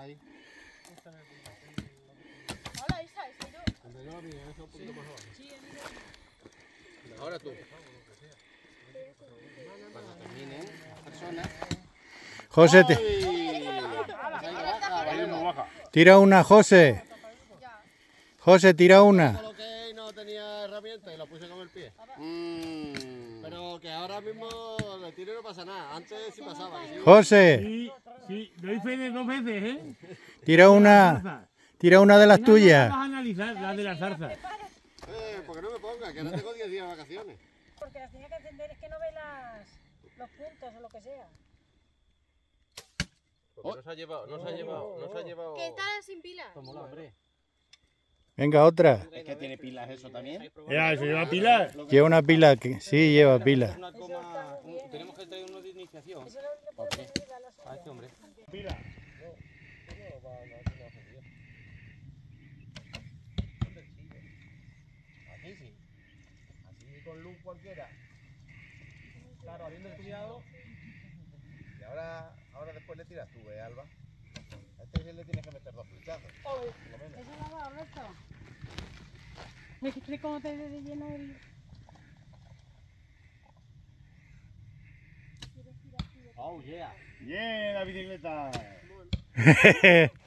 Ahí. Hola, Isa, yo. Un poquito más abajo. Ahora tú. Cuando terminen las personas. José, te- tira una, José. José, tira una. coloqué y no tenía herramienta y la puse con el pie. Mm. Pero que ahora mismo le tiro no pasa nada. Antes sí pasaba. José, Sí, sí, doy fe de dos veces, ¿eh? tira una, tira una de las No, no, tuyas. Vamos a analizar la de la zarza. Eh, porque no me ponga, que ahora tengo 10 días de vacaciones. Porque las tenía que encender, es que no ve las, los puntos o lo que sea. Porque no se ha llevado, no se ha llevado, no se ha llevado. Que está sin pila. Venga, otra. Es que tiene pilas eso también. Ya, se lleva pilas. Lleva una pila. que- Sí, lleva pila. Una coma. un- Tenemos que traer uno de iniciación. Eso A este hombre. Pila. Aquí sí. Así con luz cualquiera. Claro, habiendo estudiado. Y ahora, ahora después le tiras tú, ¿eh, Alba? A este sí le tienes que meter dos flechazos. por lo menos. Eso lo va, Roberto. Me dijiste cómo te de lleno el... Oh, yeah. Bien, la bicicleta.